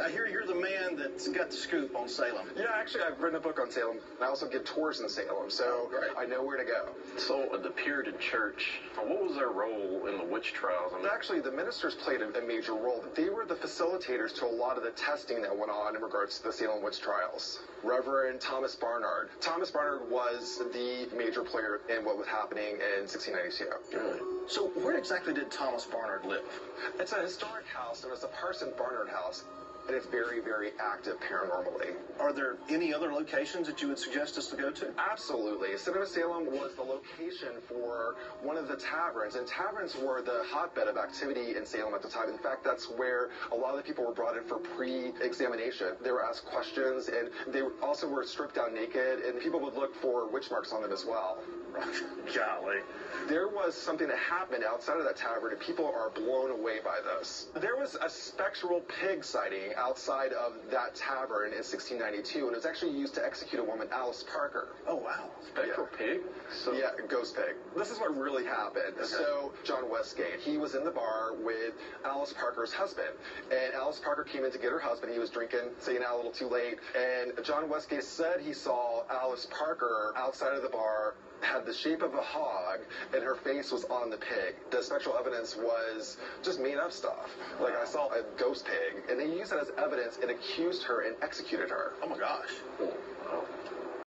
I hear you're the man that's got the scoop on Salem. Yeah, actually, I've written a book on Salem, and I also give tours in Salem, so Great. I know where to go. So, uh, the Puritan Church, uh, what was their role in the witch trials? I mean, Actually, the ministers played a, a major role. They were the facilitators to a lot of the testing that went on in regards to the Salem witch trials. Reverend Thomas Barnard. Thomas Barnard was the major player in what was happening in 1692. So where exactly did Thomas Barnard live? It's a historic house, and it's the Parson Barnard House, and it's very, very active paranormally. Are there any other locations that you would suggest us to go to? Absolutely. Cinema Salem was the location for one of the taverns, and taverns were the hotbed of activity in Salem at the time. In fact, that's where a lot of the people were brought in for pre-examination. They were asked questions, and they also were stripped down naked, and people would look for witch marks on them as well. Golly. There was something that happened outside of that tavern, and people are blown away by this. There was a spectral pig sighting outside of that tavern in 1692, and it was actually used to execute a woman, Alice Parker. Oh, wow. spectral pig? So, Yeah, ghost pig. This is what really happened. So John Westgate, he was in the bar with Alice Parker's husband, and Alice Parker came in to get her husband. He was drinking, staying out a little too late, and John Westgate said he saw Alice Parker outside of the bar. Had the shape of a hog, and her face was on the pig. The spectral evidence was just made up stuff. Like I saw a ghost pig, and they used it as evidence and accused her and executed her. Oh, my gosh. Wow.